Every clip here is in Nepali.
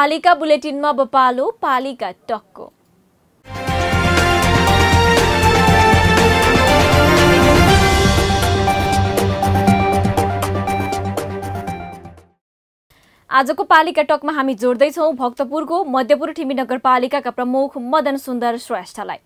पालिका बुलेटिनमा बपालो पालिका टक्को। आजको पालिका टकमा हामी जोड्दैछौँ भक्तपुरको मध्यपुर ठिमी नगरपालिकाका प्रमुख मदन सुन्दर श्रेष्ठलाई।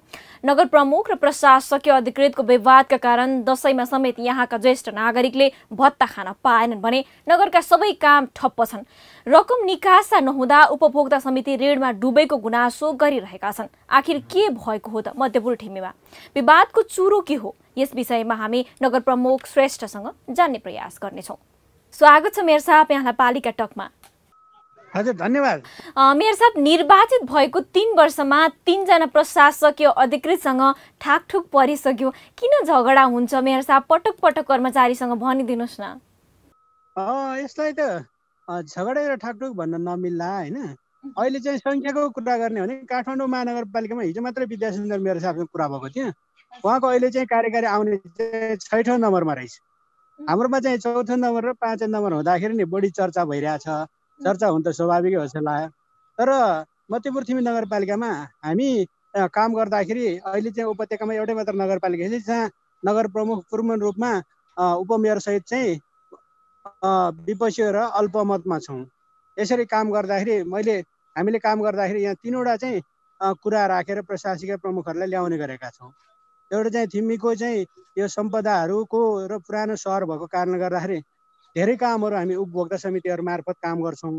नगर प्रमुख र प्रशासकीय अधिकृतको विवादका कारण दसैँमा समेत यहाँका ज्येष्ठ नागरिकले भत्ता खान पाएनन् भने नगरका सबै काम ठप्प छन्। रकम निकासा नहुँदा उपभोक्ता समिति ऋणमा डुबेको गुनासो गरिरहेका छन्। आखिर के भएको हो त मध्यपुर ठिमीमा? विवादको चुरो के हो? यस विषयमा हामी नगर प्रमुख श्रेष्ठसँग जान्ने प्रयास गर्नेछौँ। स्वागत छ मेयर साहब यहाँलाई पालिका टकमा। हजुर धन्यवाद। मेयर साहब निर्वाचित भएको तिन वर्षमा तिनजना प्रशासकीय अधिकृतसँग ठाकठुक परिसक्यो। किन झगडा हुन्छ मेयर साहब? पटक पटक कर्मचारीसँग भनिदिनुहोस् न। यसलाई त झगडा र ठाकठुक भन्न नमिल्ला होइन? अहिले चाहिँ सङ्ख्याको कुरा गर्ने हो भने काठमाडौँ महानगरपालिकामा हिजो मात्रै विद्यासुन्दर मेरो साहबसँग कुरा भएको थियो। उहाँको अहिले चाहिँ कार्यकारी आउने छैठौँ नम्बरमा रहेछ। हाम्रोमा चाहिँ चौथो नम्बर र पाँचौँ नम्बर हुँदाखेरि नि बढी चर्चा भइरहेछ। चर्चा हुन त स्वाभाविकै हो लाग्यो तर मध्यपुर थिमी नगरपालिकामा हामी काम गर्दाखेरि अहिले चाहिँ उपत्यकामा एउटै मात्र नगरपालिका छ जहाँ नगर प्रमुख पूर्ण रूपमा उपमेयरसहित चाहिँ विपक्षीय र अल्पमतमा छौँ। यसरी काम गर्दाखेरि मैले हामीले काम गर्दाखेरि यहाँ तिनवटा चाहिँ कुरा राखेर प्रशासकीय प्रमुखहरूलाई ल्याउने गरेका छौँ। एउटा चाहिँ थिम्मीको चाहिँ यो सम्पदाहरूको र पुरानो सहर भएको कारणले गर्दाखेरि धेरै कामहरू हामी उपभोक्ता समितिहरू मार्फत काम गर्छौँ।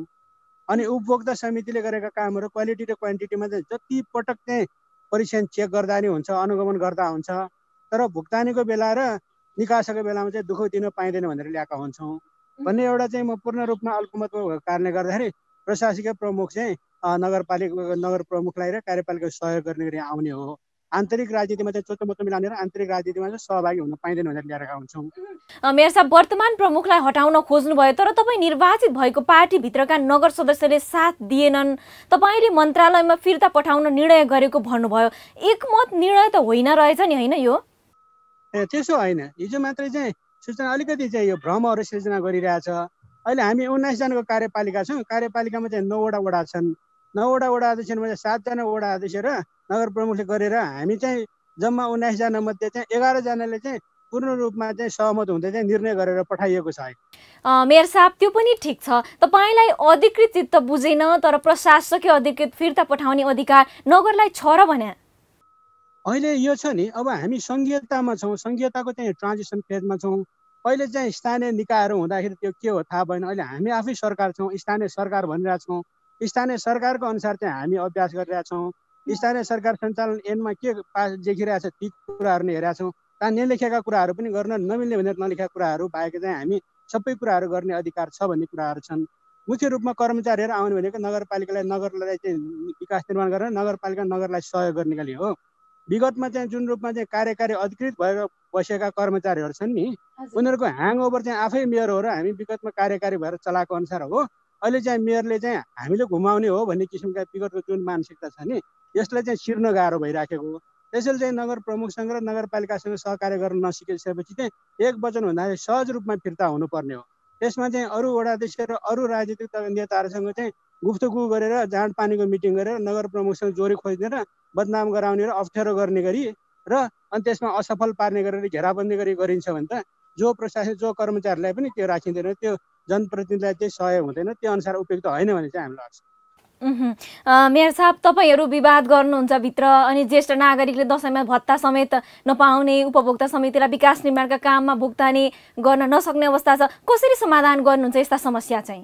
अनि उपभोक्ता समितिले गरेका कामहरू क्वालिटी र क्वान्टिटीमा चाहिँ जति पटक चाहिँ परीक्षण चेक गर्दा नि हुन्छ अनुगमन गर्दा हुन्छ तर भुक्तानीको बेला र निकासको बेलामा चाहिँ दुःख दिन पाइँदैन भनेर ल्याएका हुन्छौँ। भन्ने एउटा चाहिँ म पूर्ण रूपमा अल्पमतको कारणले गर्दाखेरि प्रशासकीय प्रमुख चाहिँ नगरपालिका नगर प्रमुखलाई र कार्यपालिका सहयोग गर्ने गरी आउने हो। आन्तरिक राजनीतिमा चाहिँ चोचो मोचो मिलाउने र आन्तरिक राजनीतिमा चाहिँ सहभागी हुन पाइँदैन भनेर ल्याएका हुन्छौँ। मेयर साहब वर्तमान प्रमुखलाई हटाउन खोज्नुभयो तर तपाईँ निर्वाचित भएको पार्टीभित्रका नगर सदस्यले साथ दिएनन्। तपाईँले मन्त्रालयमा फिर्ता पठाउन निर्णय गरेको भन्नुभयो। एकमत निर्णय त होइन रहेछ नि होइन यो? ए त्यसो होइन। हिजो मात्रै चाहिँ सूचना अलिकति चाहिँ यो भ्रमहरू सिर्जना गरिरहेछ। अहिले हामी उन्नाइसजनाको कार्यपालिका छौँ। कार्यपालिकामा चाहिँ नौवटा वडा छन्। नौवटा वडा अध्यक्षमा चाहिँ सातजना वडा अध्यक्ष र नगर प्रमुखले गरेर हामी चाहिँ जम्मा उन्नाइसजना मध्ये चाहिँ एघारजनाले चाहिँ पूर्ण रूपमा चाहिँ सहमत हुँदै चाहिँ निर्णय गरेर पठाइएको छ मेयर साहब त्यो पनि ठिक छ। तपाईँलाई अधिकृत चित्त बुझेन तर प्रशासकीय अधिकृत फिर्ता पठाउने अधिकार नगरलाई छ र भने? अहिले यो छ नि अब हामी सङ्घीयतामा छौँ सङ्घीयताको चाहिँ ट्रान्जिसन फेजमा छौँ। पहिले चाहिँ स्थानीय निकायहरू हुँदाखेरि त्यो के हो थाहा भएन। अहिले हामी आफै सरकार छौँ स्थानीय सरकार भनिरहेछौँ। स्थानीय सरकारको अनुसार चाहिँ हामी अभ्यास गरिरहेछौँ। स्थानीय सरकार सञ्चालन ऐनमा के पास देखिरहेछ ती कुराहरू नै हेरेका छौँ कहाँ नलेखेका कुराहरू पनि गर्न नमिल्ने भनेर नलेखेका कुराहरू बाहेक चाहिँ हामी सबै कुराहरू गर्ने अधिकार छ भन्ने कुराहरू छन्। मुख्य रूपमा कर्मचारीहरू आउने भनेको नगरपालिकालाई नगरलाई चाहिँ विकास निर्माण गरेर नगरपालिका नगरलाई सहयोग गर्नेका लागि हो। विगतमा चाहिँ जुन रूपमा चाहिँ कार्यकारी अधिकृत भएर बसेका कर्मचारीहरू छन् नि उनीहरूको ह्याङओभर चाहिँ आफै मेयर हो र हामी विगतमा कार्यकारी भएर चलाएको अनुसार हो। अहिले चाहिँ मेयरले चाहिँ हामीले घुमाउने हो भन्ने किसिमका विगतको जुन मानसिकता छ नि यसलाई चाहिँ छिर्न गाह्रो भइराखेको हो। त्यसैले चाहिँ नगर प्रमुखसँग र नगरपालिकासँग सहकार्य गर्न नसिकिसकेपछि चाहिँ एक वचन भन्दाखेरि सहज रूपमा फिर्ता हुनुपर्ने हो। त्यसमा चाहिँ अरू वडाध्यक्ष र अरू राजनीतिक नेताहरूसँग चाहिँ गुफ्तगु गरेर जाँड पानीको मिटिङ गरेर नगर प्रमुखसँग जोरी खोज्ने र बदनाम गराउने र अप्ठ्यारो गर्ने गरी र अनि त्यसमा असफल पार्ने गरेर घेराबन्दी गरी गरिन्छ भने त जो प्रशासन जो कर्मचारीलाई पनि त्यो राखिँदैन। त्यो जनप्रतिनिधिलाई चाहिँ सहयोग हुँदैन त्यो अनुसार उपयुक्त होइन भने चाहिँ हामीलाई लाग्छ। मेयर साहब तपाईँहरू विवाद गर्नुहुन्छ भित्र अनि ज्येष्ठ नागरिकले दसैँमा भत्ता समेत नपाउने उपभोक्ता समितिलाई विकास निर्माणका काममा भुक्तानी गर्न नसक्ने अवस्था छ कसरी समाधान गर्नुहुन्छ यस्ता समस्या चाहिँ?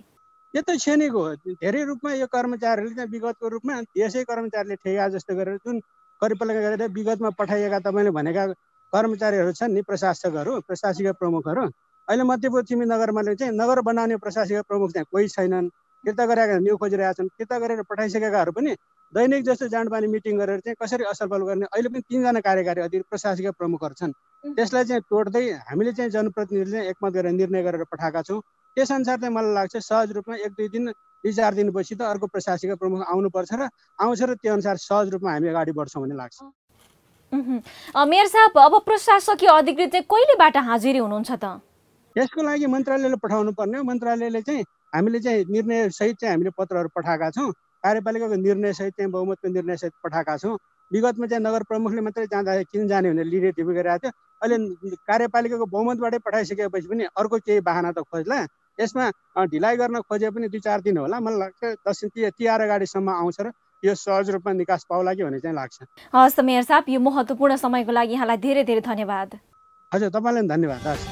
यो त छेनेको हो। धेरै रूपमा यो कर्मचारीहरूले चाहिँ विगतको रूपमा यसै कर्मचारीले ठेगा जस्तो गरेर जुन परिपालन गरेर विगतमा पठाइएका तपाईँले भनेका कर्मचारीहरू छन् नि प्रशासकहरू प्रशासकीय प्रमुखहरू अहिले मध्यपुर चिमी नगरमा चाहिँ नगर बनाउने प्रशासकीय प्रमुख चाहिँ कोही छैनन्। फिर्ता गरेका न्यु खोजिरहेका छन् फिर्ता गरेर पठाइसकेकाहरू पनि दैनिक जस्तो जाँडपानी मिटिङ गरेर चाहिँ कसरी असफल गर्ने अहिले पनि तिनजना कार्यकारी अधिक प्रशासकीय प्रमुखहरू छन्। त्यसलाई चाहिँ तोड्दै हामीले चाहिँ जनप्रतिनिधिले एकमत गरेर निर्णय गरेर पठाएका छौँ। त्यसअनुसार चाहिँ मलाई लाग्छ सहज रूपमा एक दुई दिन दुई चार दिनपछि त अर्को प्रशासकीय प्रमुख आउनुपर्छ र आउँछ र त्यो अनुसार सहज रूपमा हामी अगाडि बढ्छौँ भन्ने लाग्छ। मेयर साहब अब प्रशासकीय अधिकृत चाहिँ कहिलेबाट हाजिरी हुनुहुन्छ त? यसको लागि मन्त्रालयले पठाउनु पर्ने हो। मन्त्रालयले चाहिँ हामीले चाहिँ निर्णयसहित चाहिँ हामीले पत्रहरू पठाएका छौँ। कार्यपालिकाको निर्णयसहित चाहिँ बहुमतको निर्णयसहित पठाएका छौँ। विगतमा चाहिँ नगर प्रमुखले मात्रै जाँदाखेरि किन जाने भनेर लिडे टिपी गरिरहेको थियो। अहिले कार्यपालिकाको बहुमतबाटै पठाइसकेपछि पनि अर्को केही बाहना त खोज्ला। यसमा ढिलाइ गर्न खोजे पनि दुई चार दिन होला। मलाई लाग्छ दस तिहार अगाडिसम्म आउँछ र यो सहज रूपमा निकास पाउला कि भन्ने चाहिँ लाग्छ। हस् मेयर साहब यो महत्त्वपूर्ण समयको लागि यहाँलाई धेरै धेरै धन्यवाद। हजुर तपाईँलाई धन्यवाद। हस्